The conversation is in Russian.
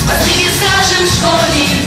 спаси, скажем, школе.